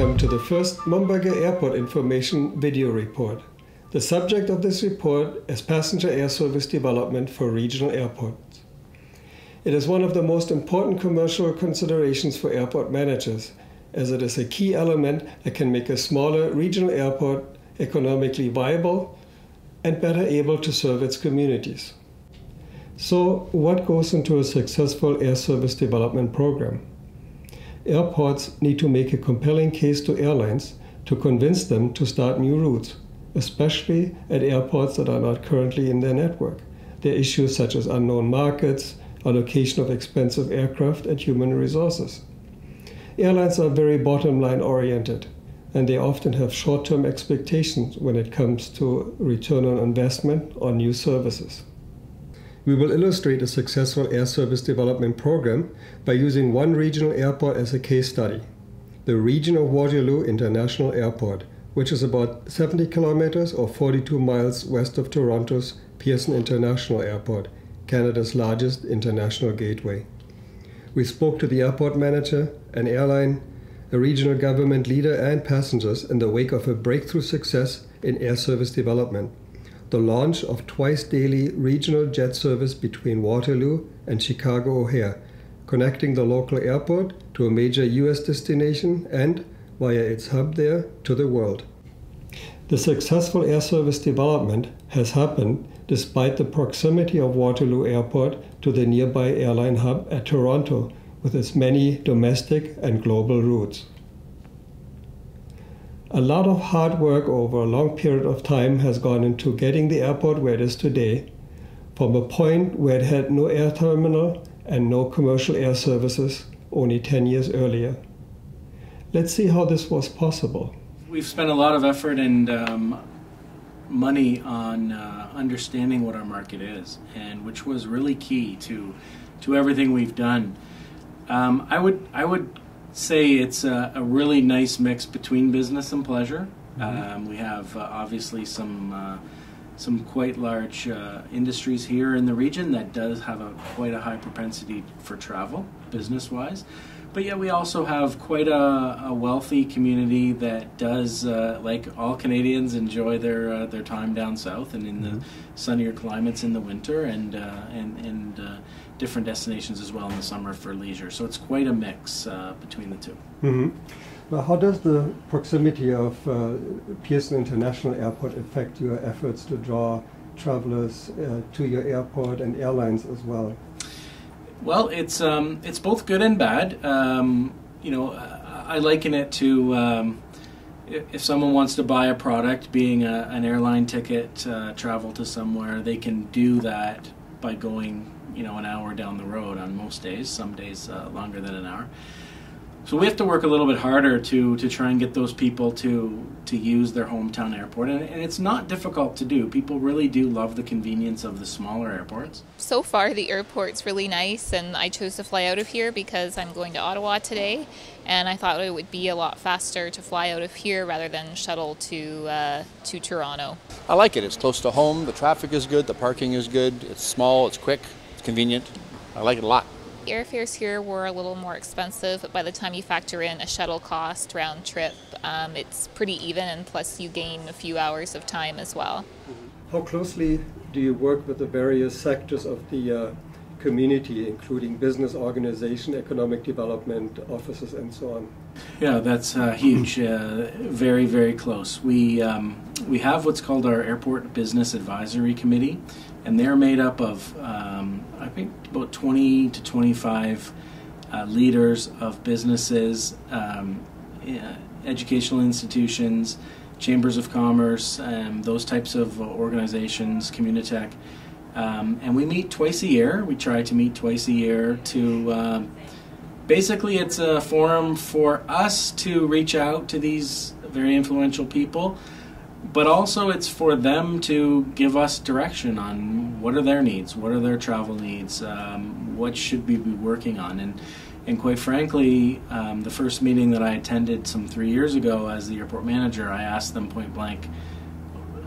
Welcome to the first Momberger Airport Information Video Report. The subject of this report is passenger air service development for regional airports. It is one of the most important commercial considerations for airport managers, as it is a key element that can make a smaller regional airport economically viable and better able to serve its communities. So, what goes into a successful air service development program? Airports need to make a compelling case to airlines to convince them to start new routes, especially at airports that are not currently in their network. There are issues such as unknown markets, allocation of expensive aircraft, and human resources. Airlines are very bottom line oriented, and they often have short term expectations when it comes to return on investment on new services. We will illustrate a successful air service development program by using one regional airport as a case study the region of Waterloo International Airport, which is about 70 kilometers or 42 miles west of Toronto's Pearson International Airport, Canada's largest international gateway. We spoke to the airport manager, an airline, a regional government leader, and passengers in the wake of a breakthrough success in air service development the launch of twice daily regional jet service between Waterloo and Chicago O'Hare, connecting the local airport to a major US destination and, via its hub there, to the world. The successful air service development has happened despite the proximity of Waterloo Airport to the nearby airline hub at Toronto, with its many domestic and global routes. A lot of hard work over a long period of time has gone into getting the airport where it is today, from a point where it had no air terminal and no commercial air services only 10 years earlier. Let's see how this was possible. We've spent a lot of effort and um, money on uh, understanding what our market is, and which was really key to to everything we've done. Um, I would I would say it's a, a, really nice mix between business and pleasure. Mm-hmm. Um, we have uh, obviously some uh, some quite large uh, industries here in the region that does have a quite a high propensity for travel, business wise. But yet we also have quite a, a wealthy community that does, uh, like all Canadians, enjoy their uh, their time down south and in mm-hmm. the sunnier climates in the winter and uh, and and different destinations as well in the summer for leisure. So it's quite a mix uh, between the 2 mm-hmm. Well, how does the proximity of uh, Pearson International Airport affect your efforts to draw travelers uh, to your airport and airlines as well? Well, it's um, it's both good and bad. Um, you know, I liken it to um, if someone wants to buy a product, being a, an airline ticket, uh, travel to somewhere, they can do that by going you know an hour down the road on most days. Some days uh, longer than an hour. So we have to work a little bit harder to to try and get those people to to use their hometown airport, and, and, it's not difficult to do. People really do love the convenience of the smaller airports. So far, the airport's really nice, and I chose to fly out of here because I'm going to Ottawa today, and I thought it would be a lot faster to fly out of here rather than shuttle to uh, to Toronto. I like it. It's close to home. The traffic is good. The parking is good. It's small. It's quick. It's convenient. I like it a lot. Airfares here were a little more expensive, but by the time you factor in a shuttle cost round trip, um, it's pretty even, and plus you gain a few hours of time as well. How closely do you work with the various sectors of the uh, community, including business organization, economic development offices, and so on? Yeah, that's uh, huge. Uh, very, very close. We um, we have what's called our Airport Business Advisory Committee, and they're made up of um, I think about 20 to 25 uh, leaders of businesses, um, educational institutions, chambers of commerce, um, those types of organizations, Communitech. Um, and we meet twice a year. We try to meet twice a year to um, basically, it's a forum for us to reach out to these very influential people but also it's for them to give us direction on what are their needs, what are their travel needs, um, what should we be working on, and and quite frankly, um, the first meeting that I attended some three years ago as the airport manager, I asked them point blank.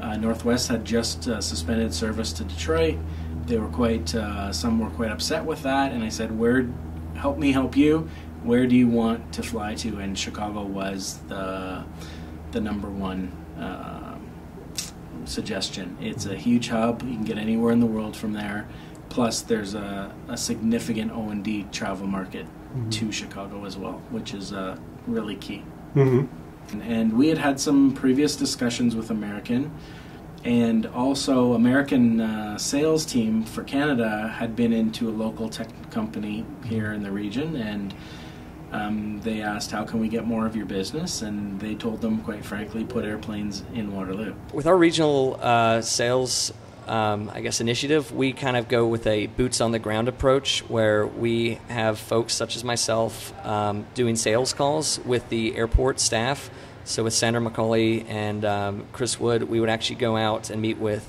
Uh, Northwest had just uh, suspended service to Detroit. They were quite, uh, some were quite upset with that, and I said, "Where, help me help you where do you want to fly to? And Chicago was the the number one uh, suggestion. It's a huge hub. You can get anywhere in the world from there. Plus, there's a, a significant O and D travel market mm-hmm. to Chicago as well, which is uh, really key. Mm-hmm. And, and we had had some previous discussions with American and also American uh, sales team for Canada had been into a local tech company here in the region, and um, they asked, "How can we get more of your business?" And they told them, quite frankly, put airplanes in Waterloo. With our regional uh, sales. Um, I guess initiative, we kind of go with a boots on the ground approach where we have folks such as myself um, doing sales calls with the airport staff so with Sandra McCauley and um, Chris Wood, we would actually go out and meet with,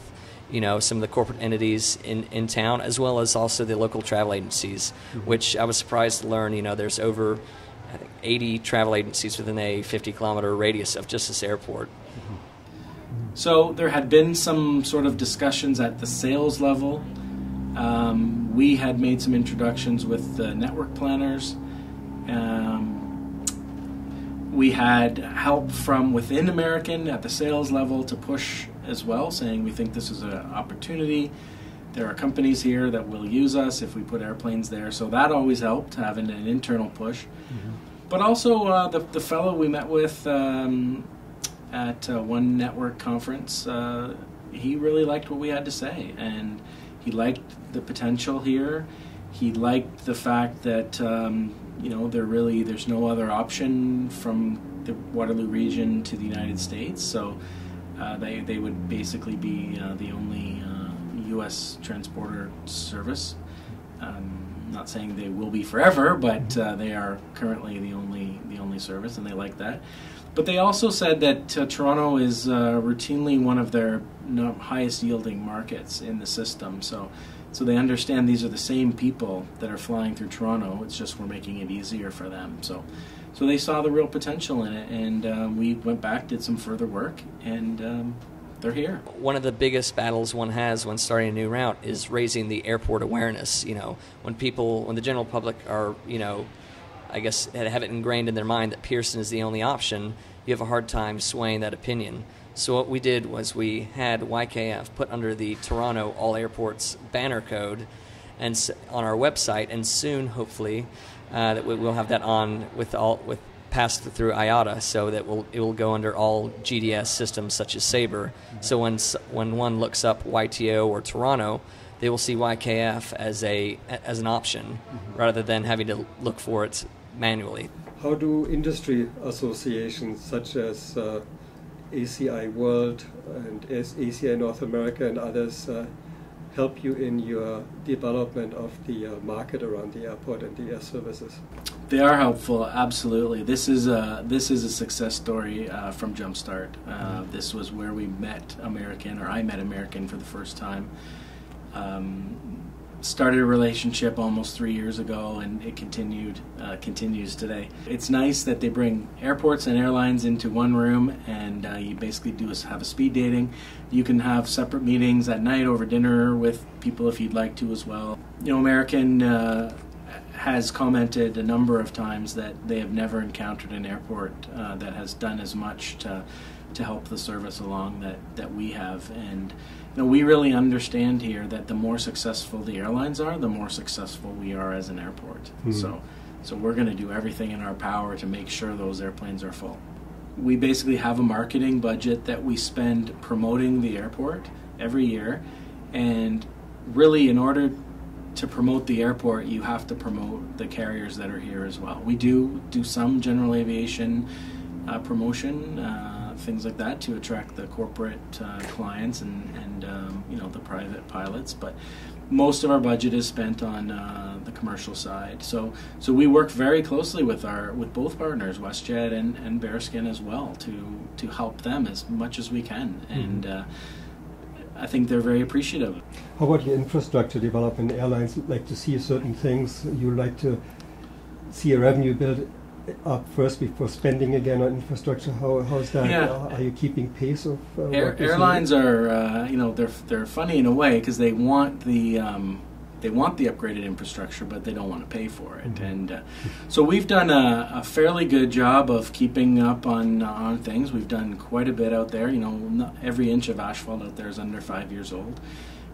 you know, some of the corporate entities in, in town, as well as also the local travel agencies, mm-hmm. which I was surprised to learn, you know, there's over I think 80 travel agencies within a 50 kilometer radius of just this airport. Mm-hmm. So there had been some sort of discussions at the sales level. Um, we had made some introductions with the network planners. Um, we had help from within American at the sales level to push as well, saying we think this is an opportunity. There are companies here that will use us if we put airplanes there. So that always helped, having an internal push. Mm-hmm. But also, uh, the, the fellow we met with um, at uh, one network conference, uh, he really liked what we had to say. And he liked the potential here. He liked the fact that um, you know, there really there's no other option from the Waterloo region to the United States. So uh, they they would basically be uh, the only uh, U.S. transporter service. Um, not saying they will be forever, but uh, they are currently the only the only service, and they like that. But they also said that uh, Toronto is uh, routinely one of their highest yielding markets in the system. So so they understand these are the same people that are flying through Toronto. It's just we're making it easier for them. So, so they saw the real potential in it, and um, we went back, did some further work, and um, they're here. One of the biggest battles one has when starting a new route is raising the airport awareness. You know, when people, when the general public are, you know, I guess have it ingrained in their mind that Pearson is the only option, you have a hard time swaying that opinion. So what we did was we had YKF put under the Toronto All Airports banner code, and on our website, and soon hopefully uh, that we will have that on with all with passed through IATA, so that will it will go under all GDS systems such as Sabre. Mm-hmm. So when when one looks up YTO or Toronto, they will see YKF as a as an option mm-hmm. rather than having to look for it manually. How do industry associations such as uh, ACI World and ACI North America and others uh, help you in your development of the uh, market around the airport and the air services? They are helpful, absolutely. This is a this is a success story uh, from Jumpstart. Uh. This was where we met American, or I met American for the first time. Um, started a relationship almost three years ago, and it continued uh, continues today. It's nice that they bring airports and airlines into one room, and uh, you basically do have a speed dating. You can have separate meetings at night over dinner with people if you'd like to as well. You know, American. Uh, has commented a number of times that they have never encountered an airport uh, that has done as much to to help the service along that, that we have. And know, we really understand here that the more successful the airlines are, the more successful we are as an airport. Mm-hmm. So, so we're going to do everything in our power to make sure those airplanes are full. We basically have a marketing budget that we spend promoting the airport every year, and really, in order to promote the airport, you have to promote the carriers that are here as well. We do do some general aviation uh, promotion. Uh, things like that to attract the corporate uh, clients and, and um, you know the private pilots. But most of our budget is spent on uh, the commercial side. So so we work very closely with our with both partners, WestJet and, and Bearskin as well, to to help them as much as we can. Mm-hmm. And uh, I think they're very appreciative. How about your infrastructure development? Airlines like to see certain things. You like to see a revenue build up first before spending again on infrastructure? How how's that? Yeah. are you keeping pace of uh, Air, airlines? Are uh, you know they're they're funny in a way because they want the um, they want the upgraded infrastructure, but they don't want to pay for it. Mm-hmm. And uh, so we've done a, a, fairly good job of keeping up on on things. We've done quite a bit out there. You know, every inch of asphalt out there is under five years old.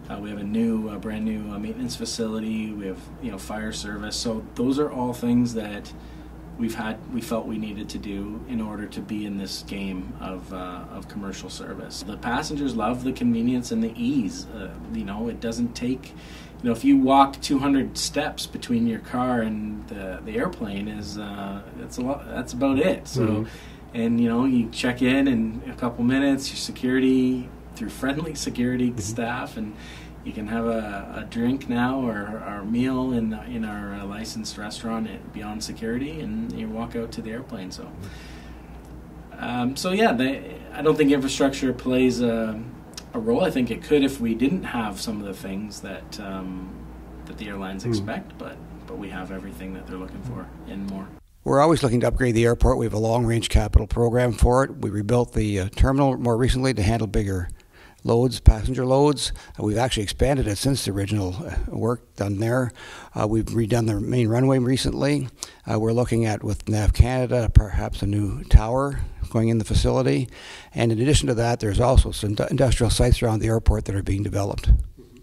Uh, we have a new, uh, brand new uh, maintenance facility. We have you know fire service. So those are all things that we've had we felt we needed to do in order to be in this game of uh, of commercial service. The passengers love the convenience and the ease. Uh, you know, it doesn't take. You know, if you walk 200 steps between your car and the, the airplane, is uh, that's a lot. That's about it. So, mm-hmm. and you know, you check in in a couple minutes. Your security through friendly security mm-hmm. staff and you can have a, a drink now or, or a meal in in our uh, licensed restaurant at Beyond Security, and you walk out to the airplane. So, um, so yeah, they, I don't think infrastructure plays a, a, role. I think it could if we didn't have some of the things that um, that the airlines mm. expect, but but we have everything that they're looking for and more. We're always looking to upgrade the airport. We have a long range capital program for it. We rebuilt the uh, terminal more recently to handle bigger loads, passenger loads. Uh, we've actually expanded it since the original uh, work done there. Uh, we've redone the main runway recently. Uh, we're looking at with NAV Canada perhaps a new tower going in the facility. And in addition to that, there's also some industrial sites around the airport that are being developed.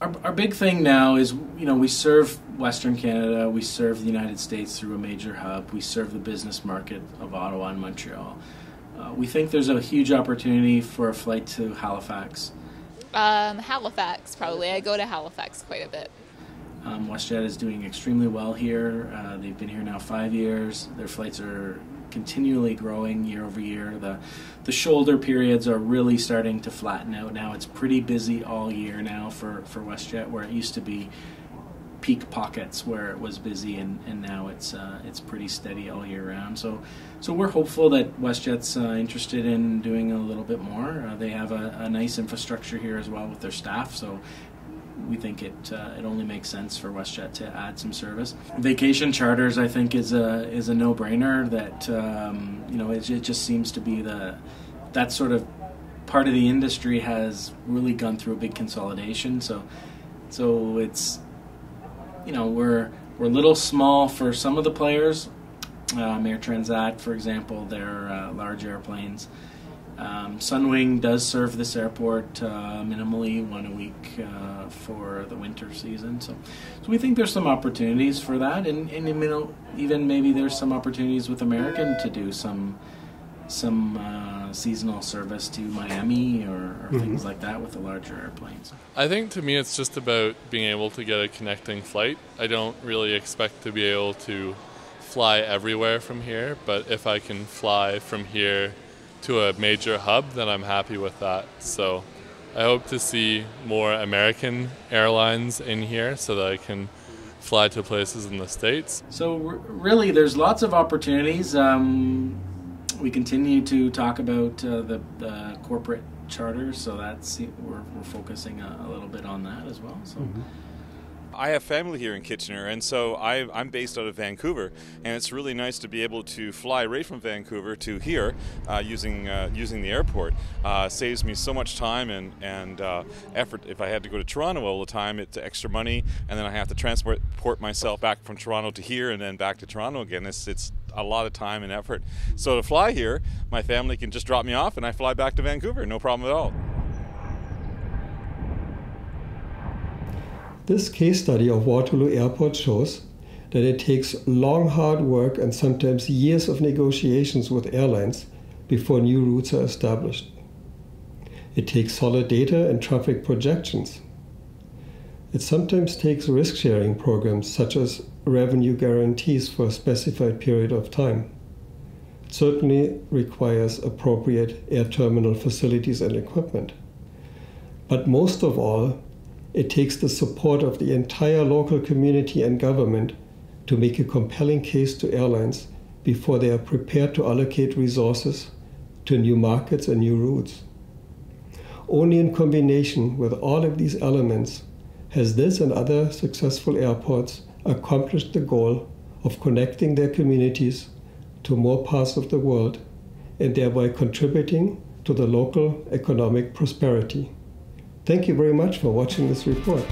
Our, our big thing now is, you know, we serve Western Canada, we serve the United States through a major hub, we serve the business market of Ottawa and Montreal. Uh, we think there's a huge opportunity for a flight to Halifax. Um, Halifax, probably. I go to Halifax quite a bit. Um, WestJet is doing extremely well here. Uh, they've been here now five years. Their flights are continually growing year over year. The the shoulder periods are really starting to flatten out now. It's pretty busy all year now for, for WestJet, where it used to be peak pockets where it was busy, and, and now it's uh, it's pretty steady all year round. So so we're hopeful that WestJet's uh, interested in doing a little bit more. Uh, they have a, a, nice infrastructure here as well with their staff, so we think it uh, it only makes sense for WestJet to add some service. Vacation charters, I think, is a is a no brainer. That um, you know it, it just seems to be the that sort of part of the industry has really gone through a big consolidation. So so it's you know we're we're a little small for some of the players. Um, Air Transat, for example, they're uh, large airplanes. Um, Sunwing does serve this airport uh, minimally one a week uh, for the winter season. So, so we think there's some opportunities for that, and, and even maybe there's some opportunities with American to do some some uh, seasonal service to Miami or, or mm-hmm. things like that with the larger airplanes. I think to me it's just about being able to get a connecting flight. I don't really expect to be able to fly everywhere from here, but if I can fly from here to a major hub, then I'm happy with that. So I hope to see more American airlines in here so that I can fly to places in the States. So, really, there's lots of opportunities. Um, we continue to talk about uh, the, the, corporate charter, so that's we're, we're focusing a, a, little bit on that as well. So. Mm-hmm. I have family here in Kitchener, and so I, am based out of Vancouver, and it's really nice to be able to fly right from Vancouver to here uh, using uh, using the airport. Uh, saves me so much time and and uh, effort. If I had to go to Toronto all the time, it's extra money, and then I have to transport myself back from Toronto to here and then back to Toronto again. It's it's a lot of time and effort. So to fly here, my family can just drop me off, and I fly back to Vancouver, no problem at all. This case study of Waterloo Airport shows that it takes long, hard work and sometimes years of negotiations with airlines before new routes are established. It takes solid data and traffic projections. It sometimes takes risk sharing programs such as revenue guarantees for a specified period of time. It certainly requires appropriate air terminal facilities and equipment. But most of all, it takes the support of the entire local community and government to make a compelling case to airlines before they are prepared to allocate resources to new markets and new routes. Only in combination with all of these elements has this and other successful airports accomplished the goal of connecting their communities to more parts of the world and thereby contributing to the local economic prosperity. Thank you very much for watching this report.